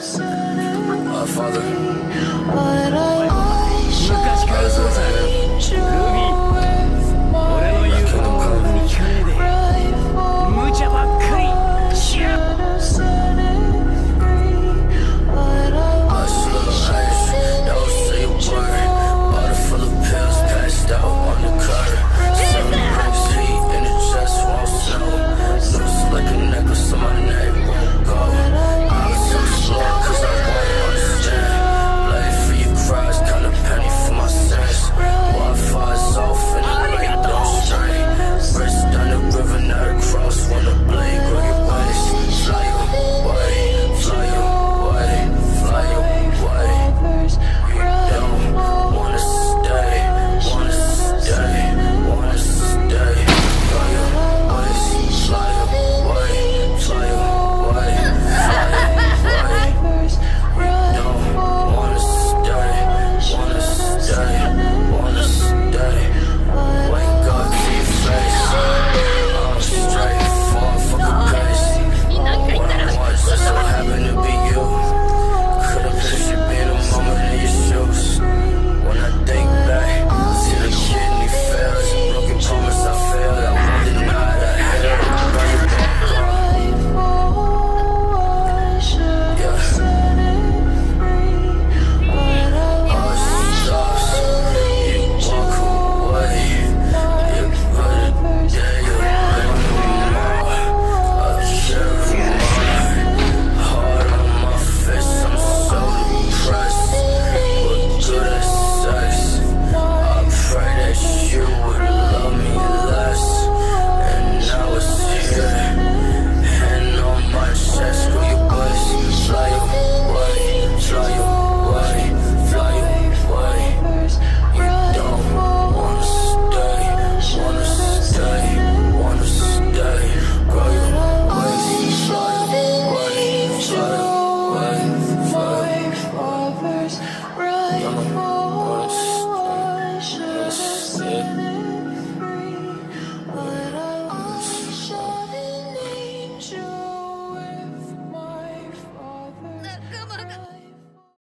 Our Father, Oh.